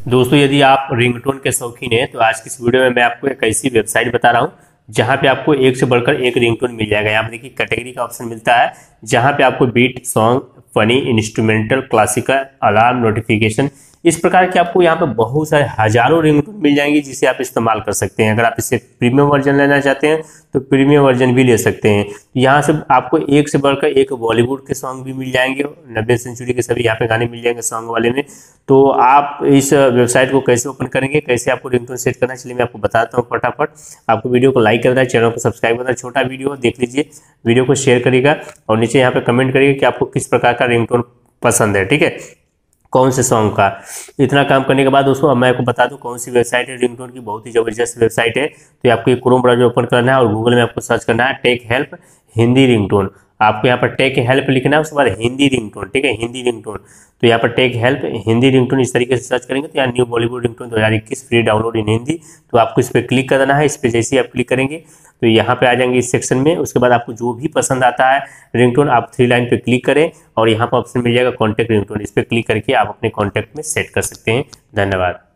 दोस्तों, यदि आप रिंगटोन के शौकीन हैं तो आज की इस वीडियो में मैं आपको एक ऐसी वेबसाइट बता रहा हूँ, जहाँ पे आपको एक से बढ़कर एक रिंगटोन मिल जाएगा। यहाँ पर देखिए, कैटेगरी का ऑप्शन मिलता है, जहाँ पे आपको beat, song, funny, instrumental, classical, alarm, notification इस प्रकार के आपको यहाँ पे बहुत सारे हज़ारों रिंगटोन मिल जाएँगे जिसे आप इस्तेमाल कर सकते हैं। अगर आप इसे प्रीमियम वर्जन लेना चाहते हैं तो प्रीमियम वर्जन भी ले सकते हैं। यहाँ से आपको एक से बढ़कर एक बॉलीवुड के सॉन्ग भी मिल जाएँगे नब्बे सेंचुरी के सभी यहाँ पे गाने मिल जाएँगे सॉन्ग वाले में। तो आप इस वेबसाइट को कैसे ओपन करेंगे, कैसे आपको रिंगटोन सेट करना चलिए मैं आपको बताता हूँ फटाफट। आपको वीडियो को लाइक करना है चैनल को सब्सक्राइब करना, छोटा वीडियो देख लीजिए, वीडियो को शेयर करेगा और नीचे यहाँ पे कमेंट करिएगा कि आपको किस प्रकार का रिंगटोन पसंद है, ठीक है? कौन से सॉन्ग का। इतना काम करने के बाद दोस्तों, अब मैं आपको बता दूँ कौन सी वेबसाइट है। रिंगटोन की बहुत ही ज़बरदस्त वेबसाइट है। तो आपको क्रोम ब्राउज़र ओपन करना है और गूगल में आपको सर्च करना है टेक हेल्प हिंदी रिंगटोन आपको यहाँ पर टेक हेल्प लिखना है, उसके बाद हिंदी रिंगटोन ठीक है? हिंदी रिंगटोन तो यहाँ पर टेक हेल्प हिंदी रिंगटोन इस तरीके से सर्च करेंगे तो यहाँ न्यू बॉलीवुड रिंगटोन दो हज़ार इक्कीस फ्री डाउनलोड इन हिंदी तो आपको इस पर क्लिक करना है, इस पर जैसे ही आप क्लिक करेंगे तो यहाँ पे आ जाएँगे इस सेक्शन में। उसके बाद आपको जो भी पसंद आता है रिंगटोन आप थ्री लाइन पे क्लिक करें और यहाँ पर ऑप्शन मिल जाएगा कॉन्टैक्ट रिंगटोन इस पर क्लिक करके आप अपने कॉन्टैक्ट में सेट कर सकते हैं। धन्यवाद।